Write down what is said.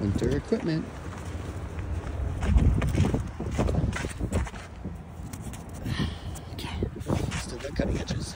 Winter equipment. Okay, still got cutting edges.